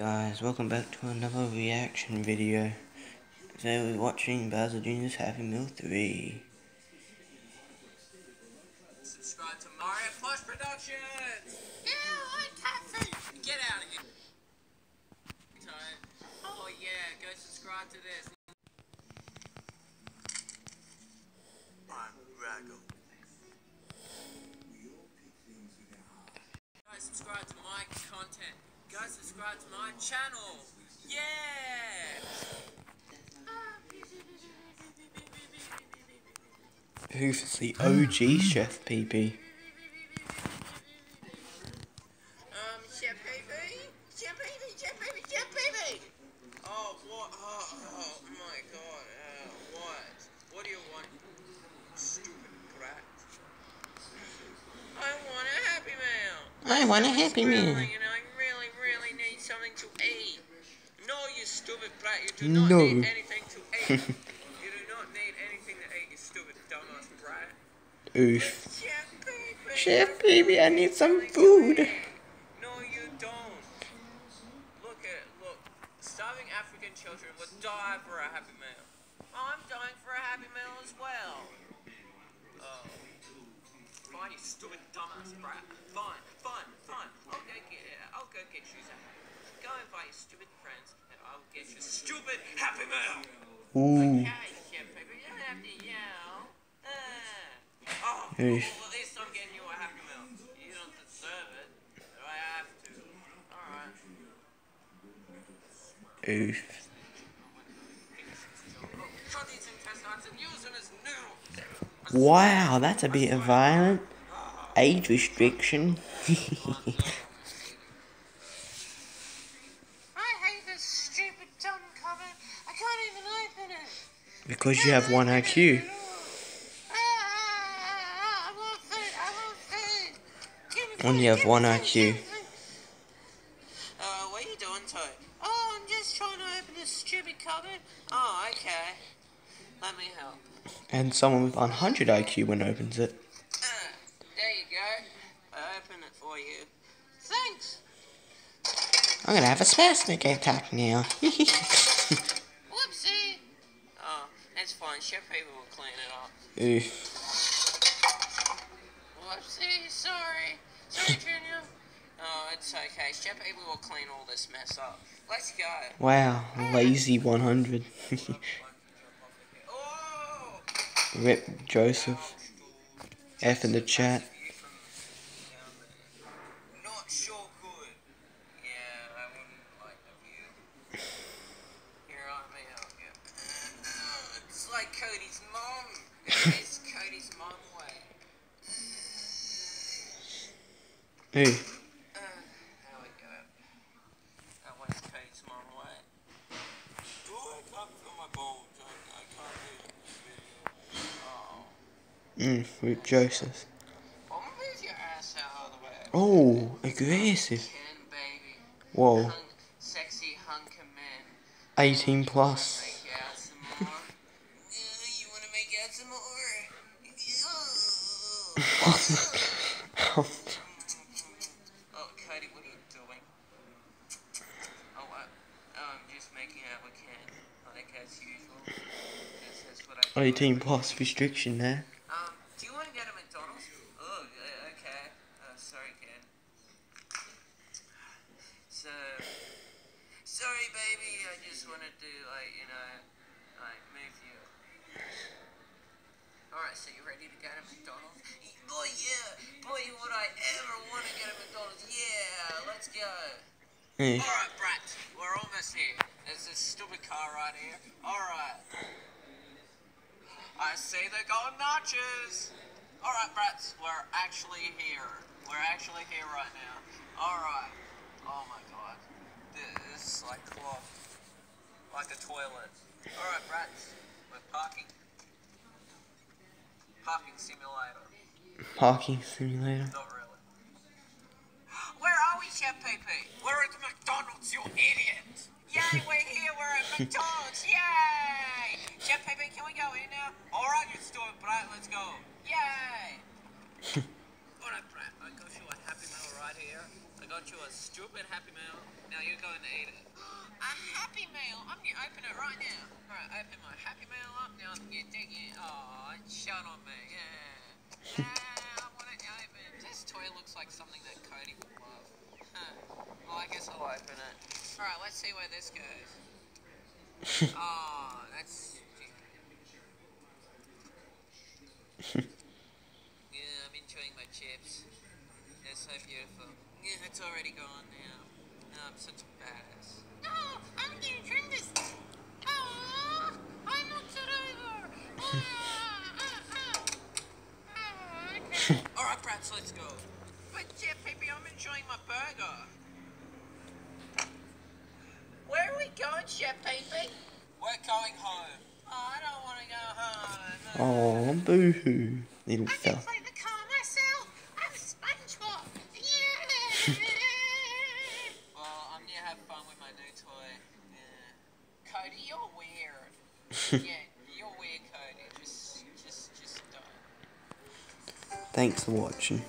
Guys, welcome back to another reaction video. Today we're watching Bowser Jr.'s Happy Meal 3. Subscribe to Mario Plush Productions! Yeah, I taxi. Get out of here! Oh yeah, go subscribe to this. I'm Raggle. Subscribe to my channel. Yeah! Who's the OG Chef PP? Um, Chef? Chef Chef Chef! Oh, what? Oh, oh my god. Uh, what? What do you want? Stupid brat. I want a Happy Meal! I want a Happy Meal. Really, you know, I really, really need something to eat. No, you You do not No. need anything to eat. you do not need anything to eat, you stupid dumbass brat. Oof. Chef Baby! Chef Baby, I need some food. No, you don't. Look at look. Starving African children would die for a Happy Meal. I'm dying for a Happy Meal as well. Oh. Fine, you stupid dumbass brat. Fine, fine, fine. I'll go get I'll go get you some. Go invite your stupid friends, and I'll get you stupid Happy Meal. Ooh. Okay, Chef Baby, you don't have to yell. Oh, Hey. well, at least I'm getting you a Happy Meal. You don't deserve it, but I have to. Alright. Oof. Cut these intestines and use them as noodles. Wow, that's a bit of violent. Age restriction. I hate this stupid dumb cover. I can't even open it. Because you have one IQ. I want food. I want food. Give me When you have one IQ. give me food. Uh, what are you doing, Toad? Oh, I'm just trying to open this stupid cupboard. Oh, okay. Let me help. And someone with 100 IQ when opens it. Uh, there you go. I open it for you. Thanks. I'm gonna have a spastic attack now. That's fine. Chef Paper will clean it up. Oof. Whoopsie. Sorry. Sorry, Junior. Oh, it's okay. Chef Paper will clean all this mess up. Let's go. Wow, lazy 100. Oh! Rip Joseph. F in the chat. Not so good. Yeah, I wouldn't like the view. Here, let me help you. It's like Cody's mom. It's Cody's mom way. Ooh. Uh, there we go. That one's Cody's mom way. Oh, I can't my bones. I, I can't do this video. Oh. Mm, Rip Joseph. Well, move your ass out of the way. Oh, aggressive. Ken, baby. Whoa. Hunk, sexy hunk of men. 18 plus. Oh, Cody, what are you doing? Oh, I, oh, I'm just making out with Ken, like as usual. That's, that's what I 18 plus restriction there. Um, do you want to go to McDonald's? Oh, okay. Uh, sorry, Ken. So, sorry, baby. I just wanted to, like, you know, like, move you. Alright, so you ready to go to McDonald's? Y- Boy, yeah. Boy, would I ever want to go to McDonald's. Yeah, let's go. Oof. Alright, Brat, we're almost here. There's this stupid car right here. Alright. I see the golden notches. Alright, Brats, we're actually here. We're actually here right now. Alright. Oh my god. This is like cloth. Like a toilet. Alright, Brats, we're parking. Parking simulator. Parking simulator. Not really. Where are we, Chef PP? We're at McDonald's, you idiot! Yay, we're here, we're at McDonald's, yay! Chef PP, can now? Alright, you stupid brat, let's go. Yay! Alright, brat, I got you a Happy Meal right here. I got you a stupid Happy Meal. Now you're going to eat it. A Happy Meal. I'm gonna open it right now. Alright, open my Happy Meal up. Now I'm gonna dig in. Oh, it's shut on me. Yeah. Ah, I want it open. This toy looks like something that Cody would love. Huh. Well, I guess I'll open it. Alright, let's see where this goes. oh, that's. yeah, I'm enjoying my chips. They're so beautiful. Yeah, it's already gone now. Oh, I'm such a badass. No, I'm gonna trim this. Oh, I knocked it over. Ah, ah, ah. Ah, okay. Alright, brats, let's go. But yeah, baby, I'm enjoying my burger. Where are we going, Chef Peepee? We're going home. Oh, I don't want to go home. Oh, boo hoo, little I fella. My new toy. Yeah. Cody, you're weird. yeah, you're weird, Cody. Just, just, just don't. Thanks for watching.